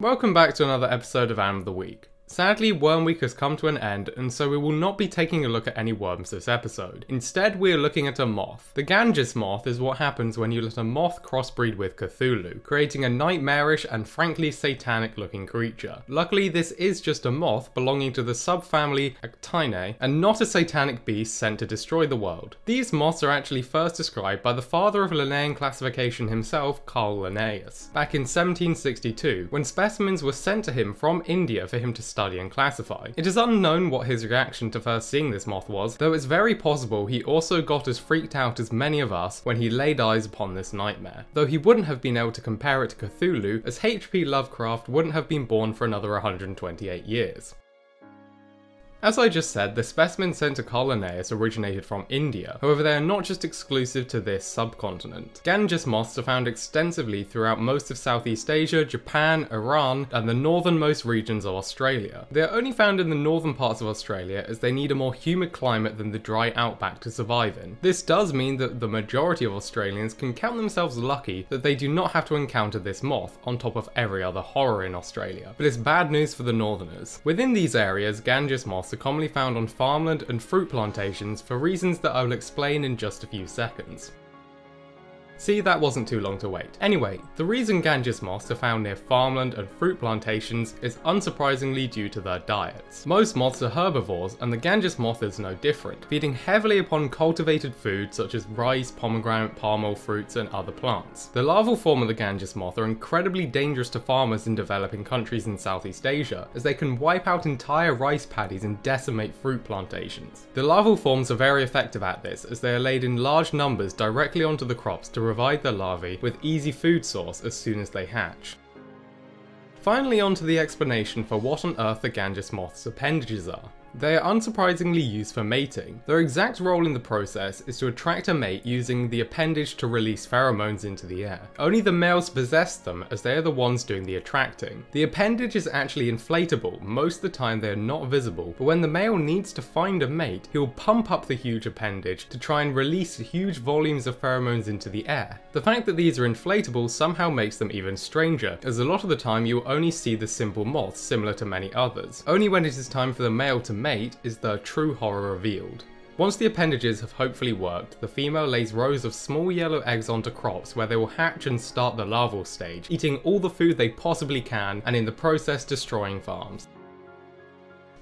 Welcome back to another episode of Animal of the Week. Sadly, Worm Week has come to an end, and so we will not be taking a look at any worms this episode. Instead, we are looking at a moth. The Ganges moth is what happens when you let a moth crossbreed with Cthulhu, creating a nightmarish and frankly satanic looking creature. Luckily, this is just a moth belonging to the subfamily Arctiinae, and not a satanic beast sent to destroy the world. These moths are actually first described by the father of Linnaean classification himself, Carl Linnaeus, back in 1762, when specimens were sent to him from India for him to study and classify. It is unknown what his reaction to first seeing this moth was, though it's very possible he also got as freaked out as many of us when he laid eyes upon this nightmare. Though he wouldn't have been able to compare it to Cthulhu, as H.P. Lovecraft wouldn't have been born for another 128 years. As I just said, the specimen sent to Carl originated from India, however they are not just exclusive to this subcontinent. Ganges moths are found extensively throughout most of Southeast Asia, Japan, Iran, and the northernmost regions of Australia. They are only found in the northern parts of Australia as they need a more humid climate than the dry outback to survive in. This does mean that the majority of Australians can count themselves lucky that they do not have to encounter this moth on top of every other horror in Australia, but it's bad news for the northerners. Within these areas, Ganges moths are commonly found on farmland and fruit plantations for reasons that I will explain in just a few seconds. See, that wasn't too long to wait. Anyway, the reason Ganges moths are found near farmland and fruit plantations is unsurprisingly due to their diets. Most moths are herbivores, and the Ganges moth is no different, feeding heavily upon cultivated food such as rice, pomegranate, palm oil fruits, and other plants. The larval form of the Ganges moth are incredibly dangerous to farmers in developing countries in Southeast Asia, as they can wipe out entire rice paddies and decimate fruit plantations. The larval forms are very effective at this, as they are laid in large numbers directly onto the crops to provide the larvae with easy food source as soon as they hatch. Finally onto the explanation for what on earth the Ganges moth's appendages are. They are unsurprisingly used for mating. Their exact role in the process is to attract a mate using the appendage to release pheromones into the air. Only the males possess them as they are the ones doing the attracting. The appendage is actually inflatable, most of the time they are not visible, but when the male needs to find a mate, he will pump up the huge appendage to try and release huge volumes of pheromones into the air. The fact that these are inflatable somehow makes them even stranger, as a lot of the time you will only see the simple moths similar to many others. Only when it is time for the male to mate is the true horror revealed. Once the appendages have hopefully worked, the female lays rows of small yellow eggs onto crops where they will hatch and start the larval stage, eating all the food they possibly can and in the process destroying farms.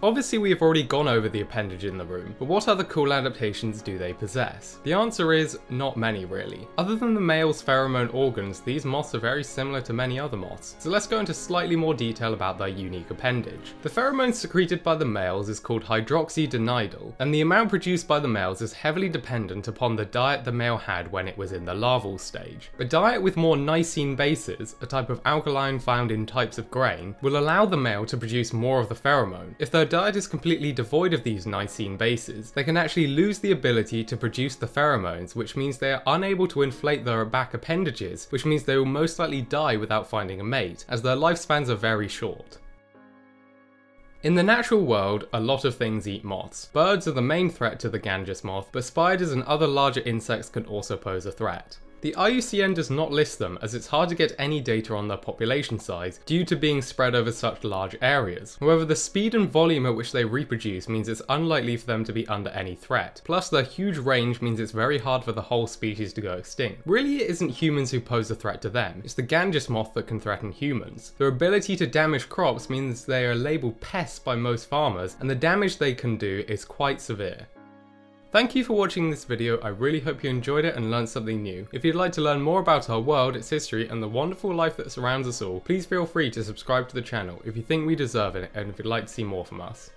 Obviously we have already gone over the appendage in the room, but what other cool adaptations do they possess? The answer is, not many really. Other than the male's pheromone organs, these moths are very similar to many other moths, so let's go into slightly more detail about their unique appendage. The pheromone secreted by the males is called hydroxydanaidal, and the amount produced by the males is heavily dependent upon the diet the male had when it was in the larval stage. A diet with more lysine bases, a type of alkaline found in types of grain, will allow the male to produce more of the pheromone. If their diet is completely devoid of these lysine bases, they can actually lose the ability to produce the pheromones, which means they are unable to inflate their back appendages, which means they will most likely die without finding a mate, as their lifespans are very short. In the natural world, a lot of things eat moths. Birds are the main threat to the Ganges moth, but spiders and other larger insects can also pose a threat. The IUCN does not list them as it's hard to get any data on their population size due to being spread over such large areas. However, the speed and volume at which they reproduce means it's unlikely for them to be under any threat. Plus, their huge range means it's very hard for the whole species to go extinct. Really, it isn't humans who pose a threat to them, it's the Ganges moth that can threaten humans. Their ability to damage crops means they are labeled pests by most farmers, and the damage they can do is quite severe. Thank you for watching this video, I really hope you enjoyed it and learned something new. If you'd like to learn more about our world, its history, and the wonderful life that surrounds us all, please feel free to subscribe to the channel if you think we deserve it and if you'd like to see more from us.